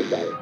Bye.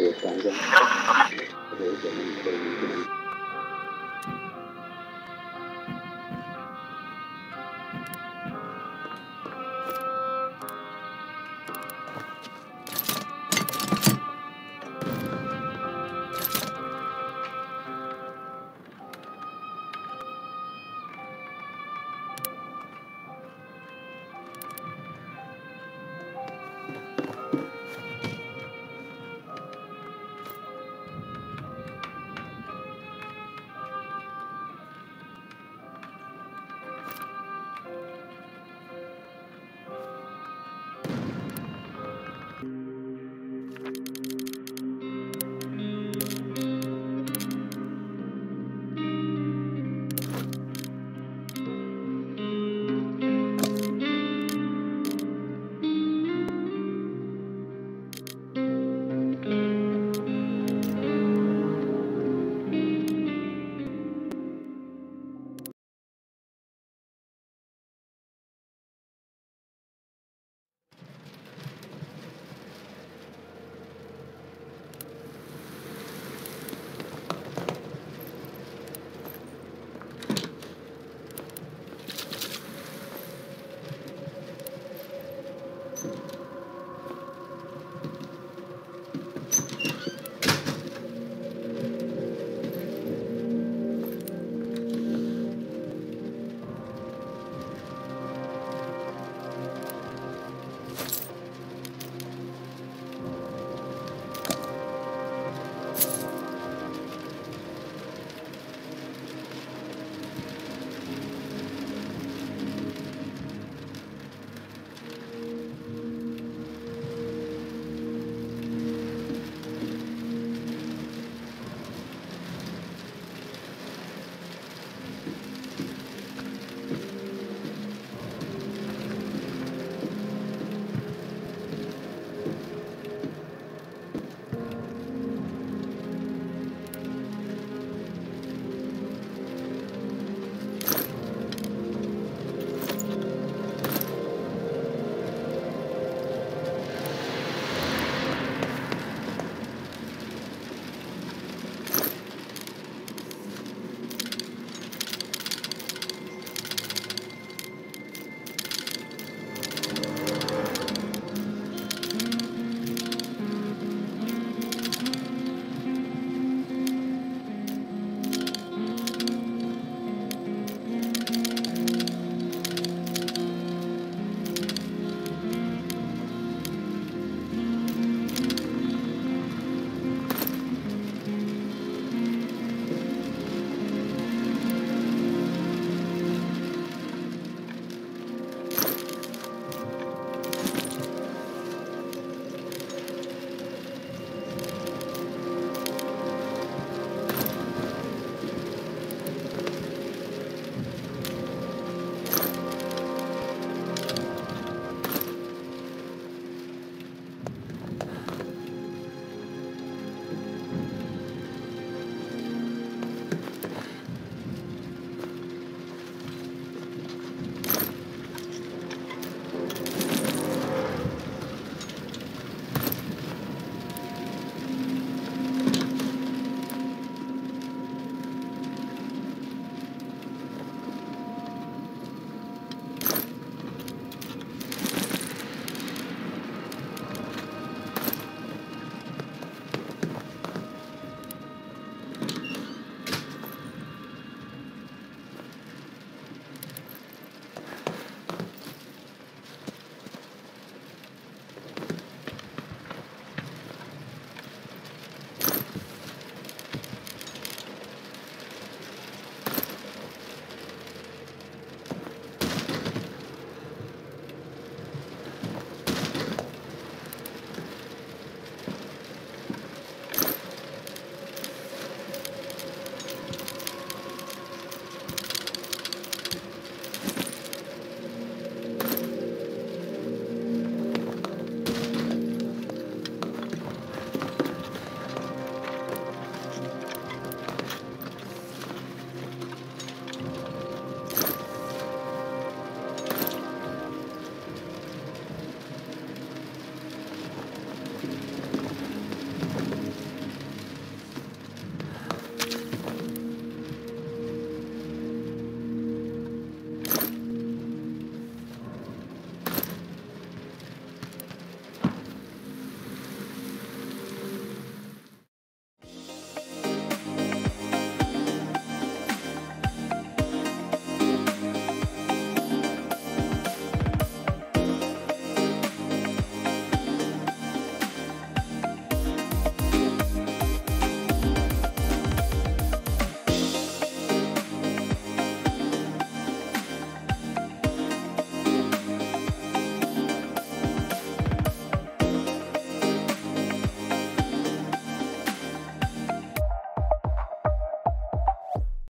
有三个这个有点难这个有点